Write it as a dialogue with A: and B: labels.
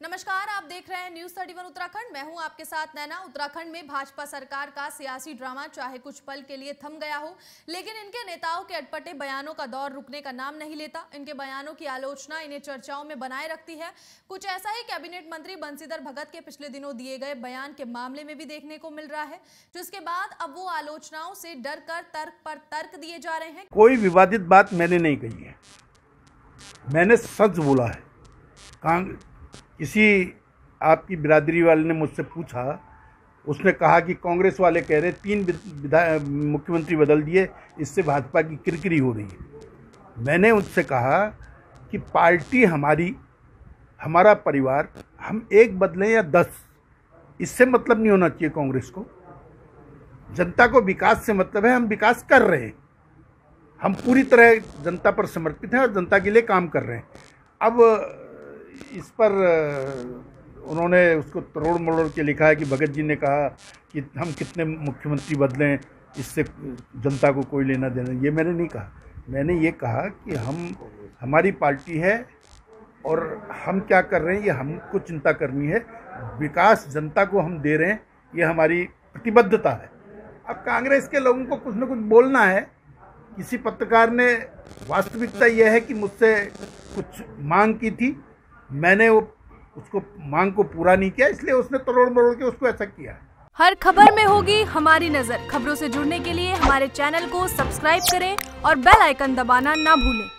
A: नमस्कार, आप देख रहे हैं न्यूज़ 31 उत्तराखंड। मैं हूँ आपके साथ नैना। उत्तराखंड में भाजपा सरकार का सियासी ड्रामा, चाहे कुछ पल के लिए थम गया हो, लेकिन इनके नेताओं के अटपटे बयानों का दौर रुकने का नाम नहीं लेता। इनके बयानों की आलोचना इन्हें चर्चाओं में बनाए रखती है। कुछ ऐसा ही कैबिनेट मंत्री बंसीधर भगत के पिछले दिनों दिए गए बयान के मामले में भी देखने को मिल रहा है, जिसके बाद अब वो आलोचनाओं से डर कर तर्क पर तर्क दिए जा रहे हैं।
B: कोई विवादित बात मैंने नहीं कही है। मैंने सच बोला है। किसी आपकी बिरादरी वाले ने मुझसे पूछा। उसने कहा कि कांग्रेस वाले कह रहे तीन विधा- मुख्यमंत्री बदल दिए, इससे भाजपा की किरकिरी हो रही है। मैंने उनसे कहा कि पार्टी हमारी, हमारा परिवार, हम एक बदलें या दस, इससे मतलब नहीं होना चाहिए कांग्रेस को। जनता को विकास से मतलब है हम विकास कर रहे हैं। हम पूरी तरह जनता पर समर्पित हैं और जनता के लिए काम कर रहे हैं। अब इस पर उन्होंने उसको तरोड़ मरोड़ के लिखा है कि भगत जी ने कहा कि हम कितने मुख्यमंत्री बदलें, इससे जनता को कोई लेना देना ये मैंने नहीं कहा। मैंने ये कहा कि हम, हमारी पार्टी है और हम क्या कर रहे हैं, ये हमको चिंता करनी है। विकास जनता को हम दे रहे हैं, ये हमारी प्रतिबद्धता है। अब कांग्रेस के लोगों को कुछ ना कुछ बोलना है। किसी पत्रकार ने वास्तविकता यह है कि मुझसे कुछ मांग की थी मैंने वो उसको मांग को पूरा नहीं किया, इसलिए उसने तरोड़ मरोड़ के उसको ऐसा किया।
A: हर खबर में होगी हमारी नज़र। खबरों से जुड़ने के लिए हमारे चैनल को सब्सक्राइब करें और बेल आइकन दबाना ना भूलें।